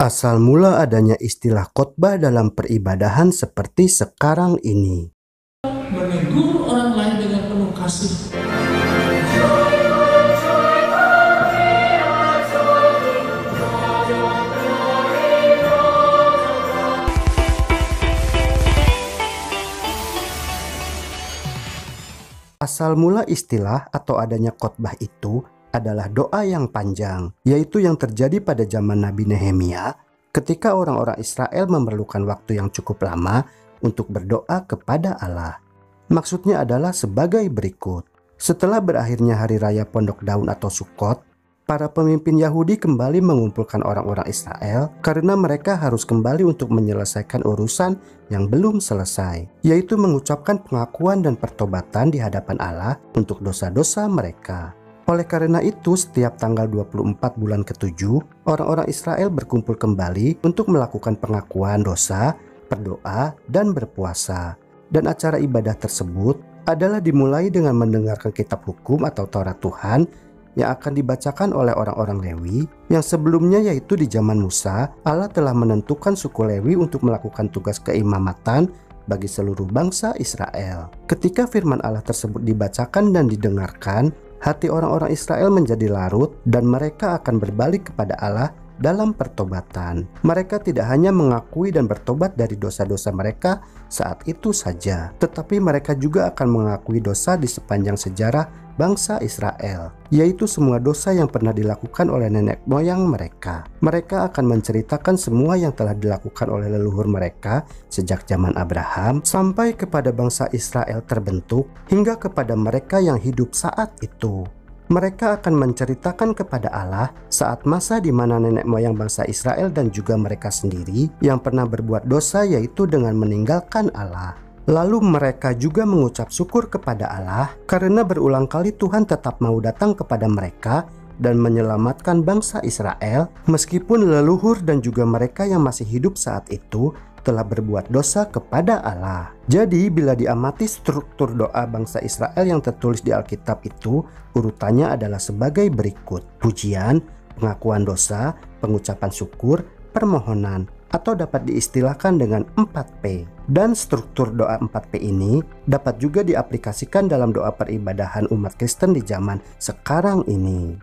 Asal mula adanya istilah khotbah dalam peribadahan seperti sekarang ini. Menegur orang lain dengan penuh kasih. Asal mula istilah atau adanya khotbah itu adalah doa yang panjang, yaitu yang terjadi pada zaman Nabi Nehemia ketika orang-orang Israel memerlukan waktu yang cukup lama untuk berdoa kepada Allah. Maksudnya adalah sebagai berikut. Setelah berakhirnya hari raya Pondok Daun atau Sukot, para pemimpin Yahudi kembali mengumpulkan orang-orang Israel karena mereka harus kembali untuk menyelesaikan urusan yang belum selesai, yaitu mengucapkan pengakuan dan pertobatan di hadapan Allah untuk dosa-dosa mereka. Oleh karena itu, setiap tanggal 24 bulan ke-7, orang-orang Israel berkumpul kembali untuk melakukan pengakuan dosa, berdoa, dan berpuasa. Dan acara ibadah tersebut adalah dimulai dengan mendengarkan kitab hukum atau Taurat Tuhan yang akan dibacakan oleh orang-orang Lewi yang sebelumnya yaitu di zaman Musa, Allah telah menentukan suku Lewi untuk melakukan tugas keimamatan bagi seluruh bangsa Israel. Ketika firman Allah tersebut dibacakan dan didengarkan, hati orang-orang Israel menjadi larut dan mereka akan berbalik kepada Allah dalam pertobatan. Mereka tidak hanya mengakui dan bertobat dari dosa-dosa mereka saat itu saja, tetapi mereka juga akan mengakui dosa di sepanjang sejarah bangsa Israel, yaitu semua dosa yang pernah dilakukan oleh nenek moyang mereka. Mereka akan menceritakan semua yang telah dilakukan oleh leluhur mereka sejak zaman Abraham sampai kepada bangsa Israel terbentuk hingga kepada mereka yang hidup saat itu mereka akan menceritakan kepada Allah saat masa di mana nenek moyang bangsa Israel dan juga mereka sendiri yang pernah berbuat dosa yaitu dengan meninggalkan Allah. Lalu mereka juga mengucap syukur kepada Allah karena berulang kali Tuhan tetap mau datang kepada mereka dan menyelamatkan bangsa Israel meskipun leluhur dan juga mereka yang masih hidup saat itu telah berbuat dosa kepada Allah. Jadi bila diamati struktur doa bangsa Israel yang tertulis di Alkitab itu, urutannya adalah sebagai berikut. Pujian, pengakuan dosa, pengucapan syukur, permohonan, atau dapat diistilahkan dengan 4P. Dan struktur doa 4P ini dapat juga diaplikasikan dalam doa peribadahan umat Kristen di zaman sekarang ini.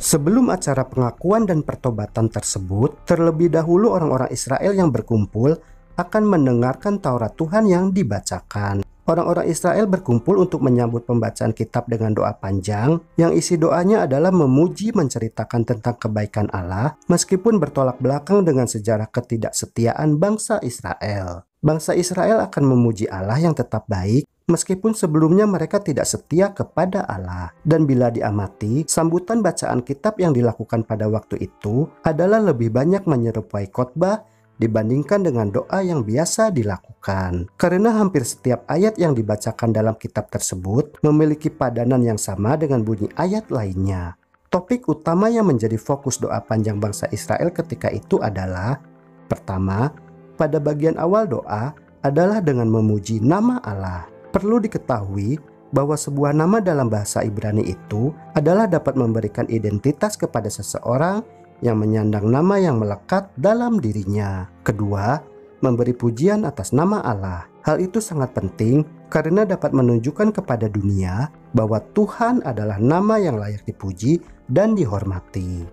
Sebelum acara pengakuan dan pertobatan tersebut, terlebih dahulu orang-orang Israel yang berkumpul akan mendengarkan Taurat Tuhan yang dibacakan. Orang-orang Israel berkumpul untuk menyambut pembacaan kitab dengan doa panjang yang isi doanya adalah memuji menceritakan tentang kebaikan Allah meskipun bertolak belakang dengan sejarah ketidaksetiaan bangsa Israel. Bangsa Israel akan memuji Allah yang tetap baik meskipun sebelumnya mereka tidak setia kepada Allah. Dan bila diamati, sambutan bacaan kitab yang dilakukan pada waktu itu adalah lebih banyak menyerupai khotbah dibandingkan dengan doa yang biasa dilakukan. Karena hampir setiap ayat yang dibacakan dalam kitab tersebut memiliki padanan yang sama dengan bunyi ayat lainnya. Topik utama yang menjadi fokus doa panjang bangsa Israel ketika itu adalah Pertama, pada bagian awal doa adalah dengan memuji nama Allah. Perlu diketahui bahwa sebuah nama dalam bahasa Ibrani itu adalah dapat memberikan identitas kepada seseorang yang menyandang nama yang melekat dalam dirinya. Kedua, memberi pujian atas nama Allah. Hal itu sangat penting karena dapat menunjukkan kepada dunia bahwa Tuhan adalah nama yang layak dipuji dan dihormati.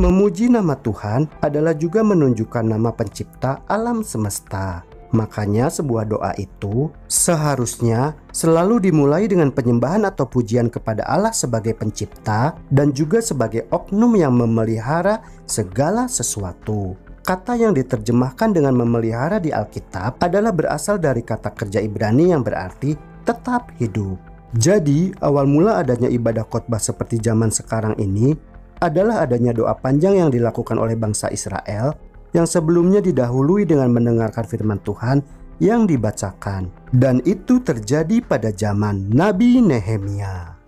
Memuji nama Tuhan adalah juga menunjukkan nama Pencipta alam semesta. Makanya sebuah doa itu seharusnya selalu dimulai dengan penyembahan atau pujian kepada Allah sebagai pencipta dan juga sebagai oknum yang memelihara segala sesuatu. Kata yang diterjemahkan dengan memelihara di Alkitab adalah berasal dari kata kerja Ibrani yang berarti tetap hidup. Jadi, awal mula adanya ibadah khotbah seperti zaman sekarang ini adalah adanya doa panjang yang dilakukan oleh bangsa Israel yang sebelumnya didahului dengan mendengarkan firman Tuhan yang dibacakan. Dan itu terjadi pada zaman Nabi Nehemia.